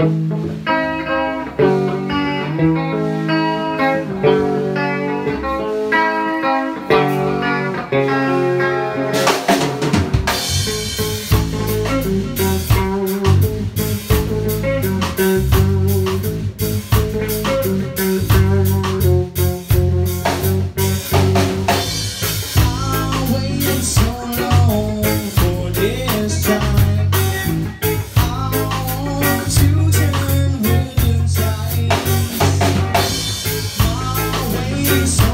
Thank It's